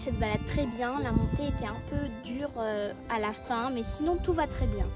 Cette balade très bien. La montée était un peu dure euh, à la fin, mais sinon tout va très bien.